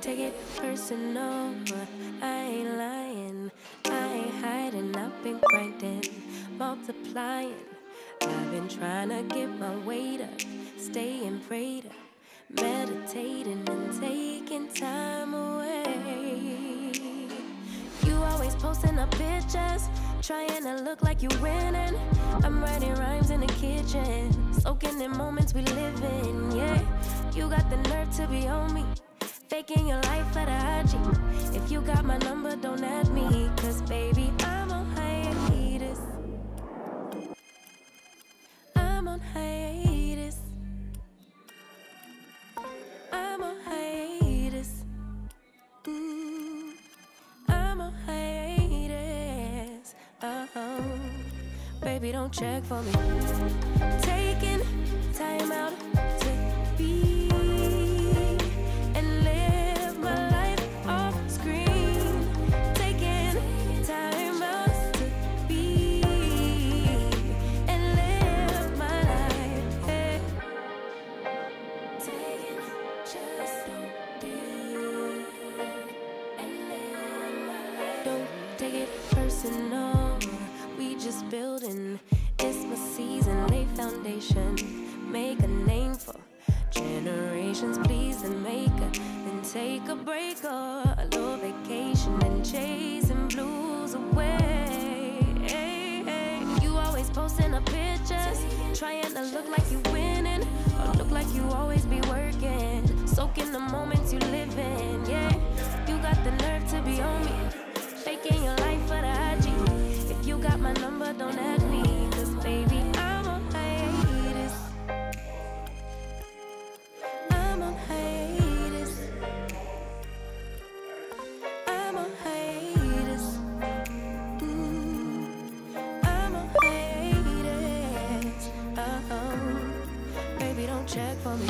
take it personal. I ain't lying. I ain't hiding. I've been grinding, multiplying. I've been trying to get my weight up, staying prayed up, meditating and taking time away. You always posting up pictures, trying to look like you're winning. I'm writing rhymes in the kitchen, soaking in moments we live in. Yeah, you got the nerve to be on me, faking your life for the IG. If you got my number, don't add me, cause baby, I'm on hiatus. I'm on hiatus. I'm on hiatus. Mm, I'm on hiatus. Oh, baby, don't check for me. Personal. We just building. It's my season, lay foundation. Make a name for generations, please, and make a then take a break or a little vacation and chasing blues away. Hey, hey. You always posting up pictures, trying to look like you winning, or look like you always be working, soaking the moments you live in. Yeah, you got the nerve to be on me, faking your life for the IG. If you got my number, don't add me, cause baby, I'm on hiatus. I'm on hiatus. I'm on hiatus. Mm, I'm on hiatus. Uh Oh, baby, don't check for me.